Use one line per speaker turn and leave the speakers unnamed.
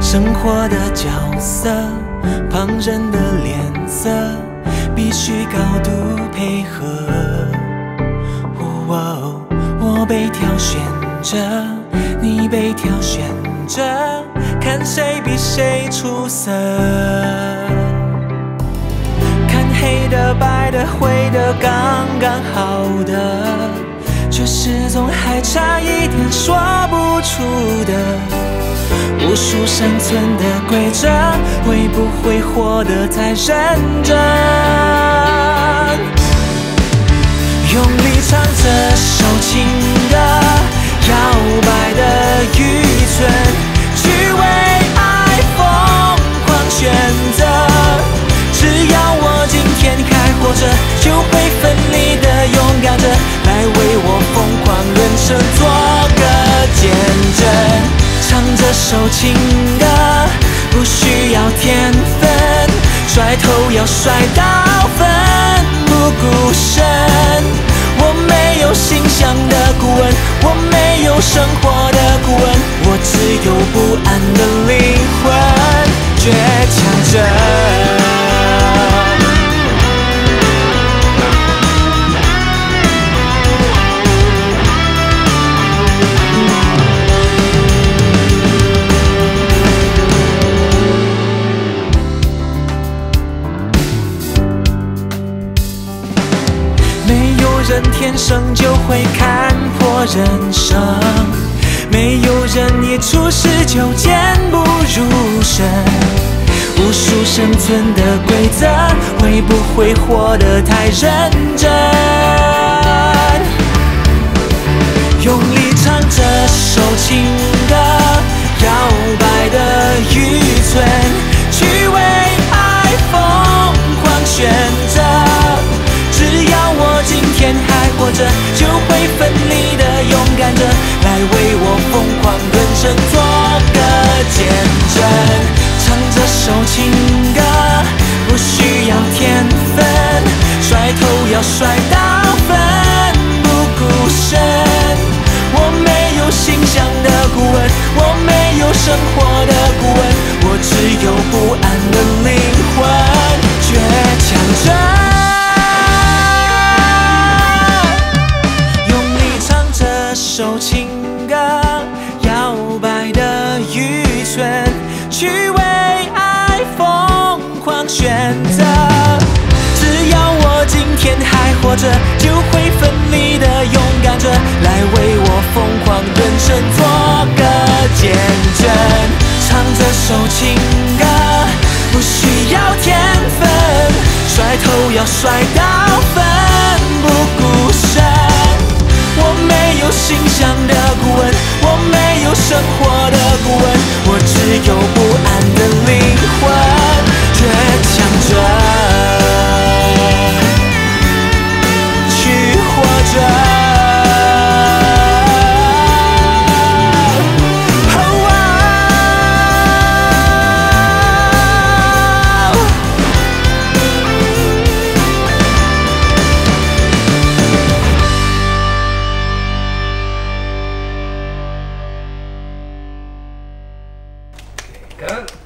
生活的角色，旁人的脸色，必须高度配合。挑选着，你被挑选着，看谁比谁出色。看黑的、白的、灰的，刚刚好的，却始终还差一点说不出的。无数生存的规则，会不会活得太认真？用力唱这首情首情歌不需要天分，甩头要甩到奋不顾身。我没有形象的顾问，我没有生活的顾问，我只有不安的灵魂，倔强着。人天生就会看破人生，没有人一出世就健步如神。无数生存的规则，会不会活得太认真？用力唱这首情生存活着，就会奋力的勇敢着，来为我疯狂人生做个见证。唱这首情歌，不需要天分，甩头要甩到奋不顾身。我没有形象的顾问，我没有生活的顾问，
Good.